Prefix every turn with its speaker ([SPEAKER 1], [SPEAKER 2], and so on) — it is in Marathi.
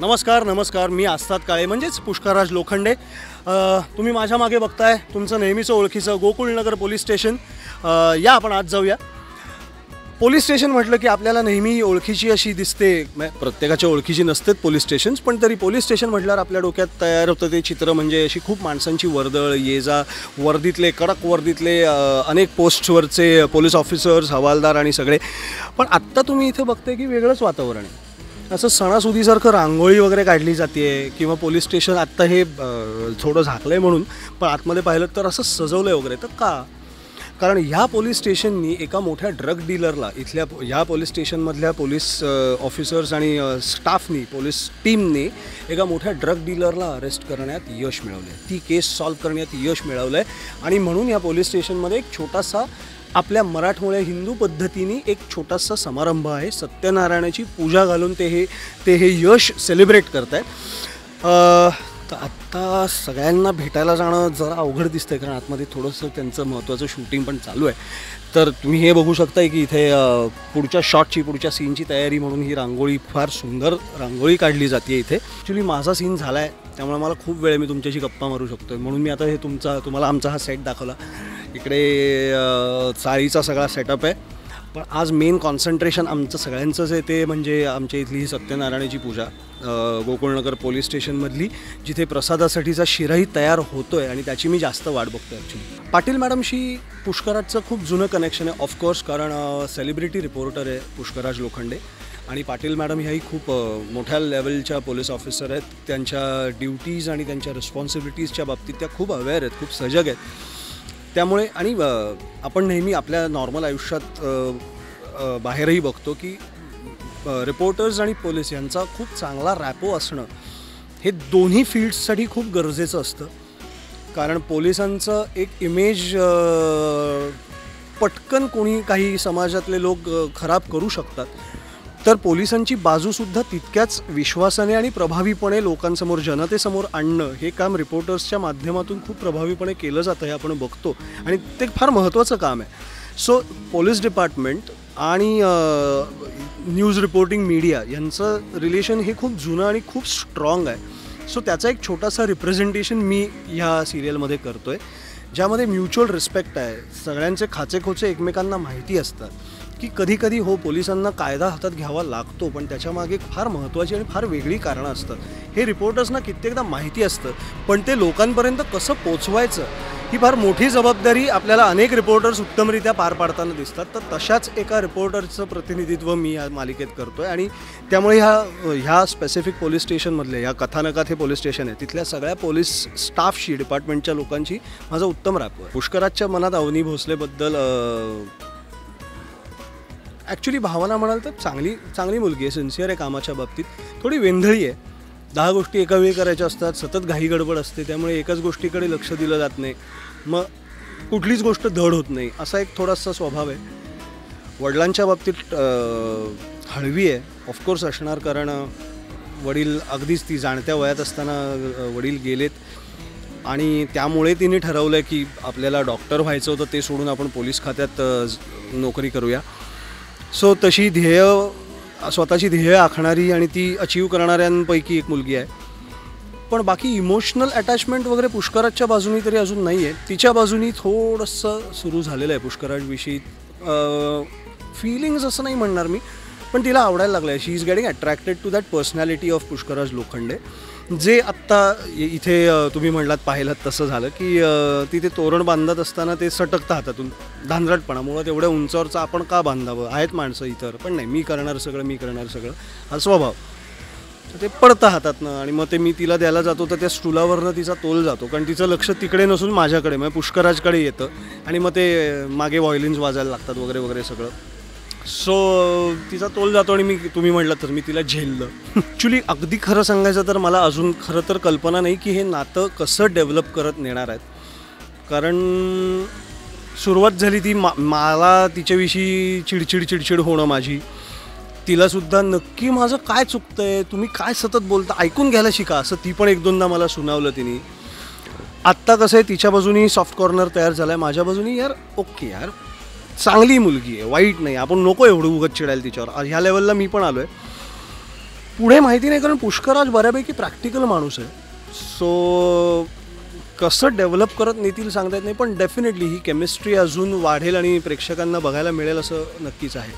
[SPEAKER 1] नमस्कार नमस्कार. मी आस्ताद काळे म्हणजेच पुष्कराज लोखंडे. तुम्ही माझ्या मागे बघताय तुमचं नेहमीचं ओळखीचं गोकुळनगर पोलीस स्टेशन. या आपण आज जाऊया. पोलीस स्टेशन म्हटलं की आपल्याला नेहमी ओळखीची अशी दिसते. प्रत्येकाच्या ओळखीची नसतेच पोलीस स्टेशन्स पण तरी पोलीस स्टेशन म्हटल्यावर आपल्या डोक्यात तयार होतं ते चित्र म्हणजे अशी खूप माणसांची वर्दळ ये जा वर्दीतले कडक वर्दीतले अनेक पोस्टवरचे पोलीस ऑफिसर्स हवालदार आणि सगळे. पण आत्ता तुम्ही इथे बघते की वेगळंच वातावरण आहे. असं सणासुदीसारखं रांगोळी वगैरे काढली जाते किंवा पोलीस स्टेशन आत्ता हे थोडं झाकलं आहे म्हणून पण आतमध्ये पाहिलं तर असं सजवलं आहे वगैरे. तर का? कारण ह्या पोलीस स्टेशननी एका मोठ्या ड्रग डीलरला इथल्या ह्या पोलीस स्टेशनमधल्या पोलीस ऑफिसर्स आणि स्टाफनी पोलीस टीमने एका मोठ्या ड्रग डीलरला अरेस्ट करण्यात यश मिळवलं आहे ती केस सॉल्व्ह करण्यात यश मिळवलं आहे आणि म्हणून या पोलीस स्टेशनमध्ये एक छोटासा आपल्या मराठमोळ्या हिंदू पद्धतीने एक छोटासा समारंभ आहे. सत्यनारायणाची पूजा घालून ते हे ते हे यश सेलिब्रेट करत आहेत तर आता सगळ्यांना भेटायला जाणं जरा अवघड दिसतंय कारण आतमध्ये थोडंसं त्यांचं महत्त्वाचं शूटिंग पण चालू आहे. तर तुम्ही हे बघू शकताय की इथे पुढच्या शॉटची पुढच्या सीनची तयारी म्हणून ही रांगोळी फार सुंदर रांगोळी काढली जाते इथे. ॲक्च्युली माझा सीन झाला आहे त्यामुळे मला खूप वेळ मी तुमच्याशी गप्पा मारू शकतो आहे म्हणून मी आता हे तुमचा तुम्हाला आमचा हा सेट दाखवला. इकडे चाळीचा सगळा सेटअप आहे. पण आज मेन कॉन्सन्ट्रेशन आमचं सगळ्यांचं जे ते म्हणजे आमच्या इथली ही सत्यनारायणाची पूजा. गोकुळनगर पोलीस स्टेशनमधली जिथे प्रसादासाठीचा शिराही तयार होतो आहे आणि त्याची मी जास्त वाट बघतो ॲक्च्युली पाटील मॅडमशी पुष्कराजचं खूप जुनं कनेक्शन आहे ऑफकोर्स कारण सेलिब्रिटी रिपोर्टर आहे पुष्कराज लोखंडे. आणि पाटील मॅडम ह्याही खूप मोठ्या लेवलच्या पोलीस ऑफिसर आहेत. त्यांच्या ड्युटीज आणि त्यांच्या रिस्पॉन्सिबिलिटीजच्या बाबतीत त्या खूप अवेअर आहेत खूप सजग आहेत. त्यामुळे आणि आपण नेहमी आपल्या नॉर्मल आयुष्यात बाहेरही बघतो की रिपोर्टर्स आणि पोलीस यांचा खूप चांगला रॅपो असणं हे दोन्ही फील्ड्ससाठी खूप गरजेचं असतं. कारण पोलिसांचं एक इमेज पटकन कोणी काही समाजातले लोक खराब करू शकतात. तर पोलिसांची बाजूसुद्धा तितक्याच विश्वासाने आणि प्रभावीपणे लोकांसमोर जनतेसमोर आणणं हे काम रिपोर्टर्सच्या माध्यमातून खूप प्रभावीपणे केलं जातं हे आपण बघतो. आणि ते फार महत्त्वाचं काम आहे. सो पोलीस डिपार्टमेंट आणि न्यूज रिपोर्टिंग मीडिया यांचं रिलेशन हे खूप जुनं आणि खूप स्ट्रॉंग आहे. सो त्याचा एक छोटासा रिप्रेझेंटेशन मी ह्या सिरियलमध्ये करतो आहे ज्यामध्ये म्युच्युअल रिस्पेक्ट आहे. सगळ्यांचे खाचेखोचे एकमेकांना माहिती असतात. की कधी कधी हो पोलिसांना कायदा हातात घ्यावा लागतो पण त्याच्यामागे फार महत्त्वाची आणि फार वेगळी कारणं असतात हे रिपोर्टर्सना कित्येकदा माहिती असतं पण ते लोकांपर्यंत कसं पोचवायचं ही फार मोठी जबाबदारी आपल्याला अनेक रिपोर्टर्स उत्तमरित्या पार पाडताना दिसतात. तर तशाच एका रिपोर्टरचं प्रतिनिधित्व मी या मालिकेत करतो आहे आणि त्यामुळे ह्या ह्या स्पेसिफिक पोलीस स्टेशनमधले ह्या कथानकात हे पोलीस स्टेशन आहे तिथल्या सगळ्या पोलीस स्टाफशी डिपार्टमेंटच्या लोकांची माझा उत्तम रॅप पुष्कराजच्या मनात अवनी भोसलेबद्दल ॲक्च्युली भावना म्हणाल तर चांगली चांगली मुलगी आहे. सिन्सिअर आहे कामाच्या बाबतीत. थोडी वेंधळी आहे. दहा गोष्टी एका वेळी करायच्या असतात. सतत घाई गडबड असते. त्यामुळे एकाच गोष्टीकडे लक्ष दिलं जात नाही. मग कुठलीच गोष्ट धड होत नाही. असा एक थोडासा स्वभाव आहे. वडिलांच्या बाबतीत हळवी आहे. ऑफकोर्स असणार कारण वडील अगदीच ती जाणत्या वयात असताना वडील गेलेत. आणि त्यामुळे तिने ठरवलं की आपल्याला डॉक्टर व्हायचं होतं ते सोडून आपण पोलीस खात्यात नोकरी करूया. सो तशी ध्येय स्वतःची ध्येय आखणारी आणि ती अचीव करणाऱ्यांपैकी एक मुलगी आहे. पण बाकी इमोशनल अटॅचमेंट वगैरे पुष्कराजच्या बाजूनी तरी अजून नाही आहे तिच्या बाजूनी थोडंसं सुरू झालेलं आहे पुष्कराजविषयी फिलिंग्ज असं नाही म्हणणार मी. पण तिला आवडायला लागलं आहे she is getting attracted to that personality of Pushkaraj Lokhande जे आत्ता इथे तुम्ही म्हणलात पाहिलात तसं झालं की तिथे तोरण बांधत असताना ते सटकतं हातातून. धांदरटपणा मुळात एवढ्या उंचावरचं आपण का बांधावं? आहेत माणसं इतर पण नाही. मी करणार सगळं मी करणार सगळं. हा स्वभाव. तर ते पडतं हातातनं आणि मग ते मी तिला द्यायला जातो तर त्या स्टुलावरनं तिचा तोल जातो. कारण तिचं लक्ष तिकडे नसून माझ्याकडे म्हणजे पुष्कराजकडे येतं. आणि मग ते मागे व्हायलिन्स वाजायला लागतात वगैरे वगैरे सगळं. सो तिचा तोल जातो आणि मी तुम्ही म्हटलं तर मी तिला झेललं. ॲक्च्युली अगदी खरं सांगायचं तर मला अजून खरं तर कल्पना नाही की हे नातं कसं डेव्हलप करत नेणार आहेत. कारण सुरुवात झाली ती मा मला तिच्याविषयी चिडचिड चिडचिड होणं माझी. तिलासुद्धा नक्की माझं काय चुकतं आहे तुम्ही काय सतत बोलता ऐकून घ्यायला शिका असं ती पण एक दोनदा मला सुनावलं तिने. आत्ता कसं आहे तिच्या बाजूनी सॉफ्ट कॉर्नर तयार झाला आहे माझ्या बाजूनी यार ओके यार. चांगली मुलगी आहे वाईट नाही. आपण नको एवढं उगत चिडायला तिच्यावर. ह्या लेवलला मी पण आलो आहे पुढे माहिती नाही कारण पुष्कराज बऱ्यापैकी प्रॅक्टिकल माणूस आहे. सो कसं डेव्हलप करत नेतील सांगता येत नाही पण डेफिनेटली ही केमिस्ट्री अजून वाढेल आणि प्रेक्षकांना बघायला मिळेल असं नक्कीच आहे.